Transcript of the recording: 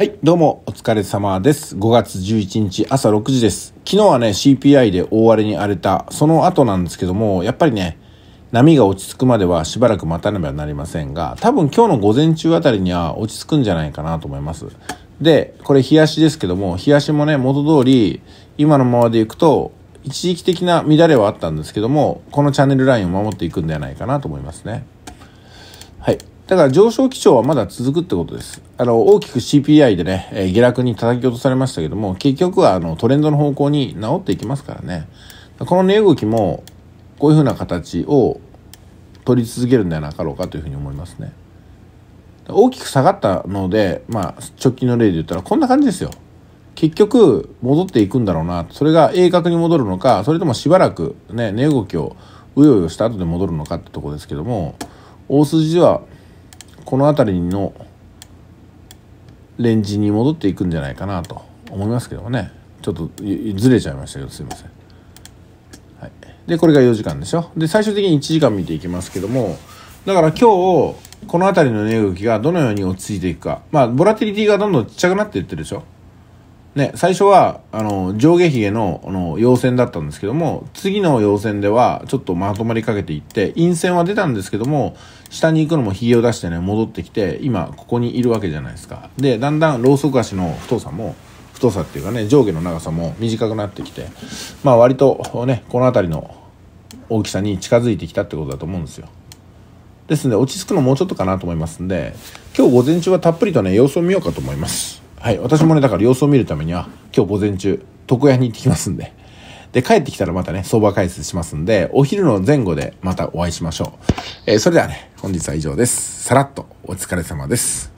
はい、どうもお疲れ様です。5月11日朝6時です。昨日はね、CPI で大荒れに荒れた、その後なんですけども、やっぱりね、波が落ち着くまではしばらく待たねばなりませんが、多分今日の午前中あたりには落ち着くんじゃないかなと思います。で、これ冷やしですけども、冷やしもね、元通り、今のままでいくと、一時期的な乱れはあったんですけども、このチャンネルラインを守っていくんではないかなと思いますね。はい。だから上昇基調はまだ続くってことです。あの、大きく CPI でね、えー下落に叩き落とされましたけども、結局はあのトレンドの方向に治っていきますからね。この値動きも、こういう風な形を取り続けるんではなかろうかというふうに思いますね。大きく下がったので、まあ、直近の例で言ったらこんな感じですよ。結局、戻っていくんだろうな。それが鋭角に戻るのか、それともしばらくね、値動きをうようよした後で戻るのかってとこですけども、大筋では、この辺りのレンジに戻っていくんじゃないかなと思いますけどもね。ちょっとずれちゃいましたけど、すいません。はい、でこれが4時間でしょ？で最終的に1時間見ていきますけどもだから今日この辺りの値動きがどのように落ち着いていくかまあボラティリティがどんどんちっちゃくなっていってるでしょ？ね、最初はあの上下髭のあの陽線だったんですけども次の陽線ではちょっとまとまりかけていって陰線は出たんですけども下に行くのも髭を出してね戻ってきて今ここにいるわけじゃないですか。でだんだんローソク足の太さも太さっていうかね上下の長さも短くなってきてまあ割とねこの辺りの大きさに近づいてきたってことだと思うんですよ。ですので落ち着くのもうちょっとかなと思いますんで今日午前中はたっぷりとね様子を見ようかと思います。はい私もねだから様子を見るためには今日午前中床屋に行ってきますんで。で帰ってきたらまたね相場解説しますんでお昼の前後でまたお会いしましょう、えーそれではね本日は以上です。さらっとお疲れ様です。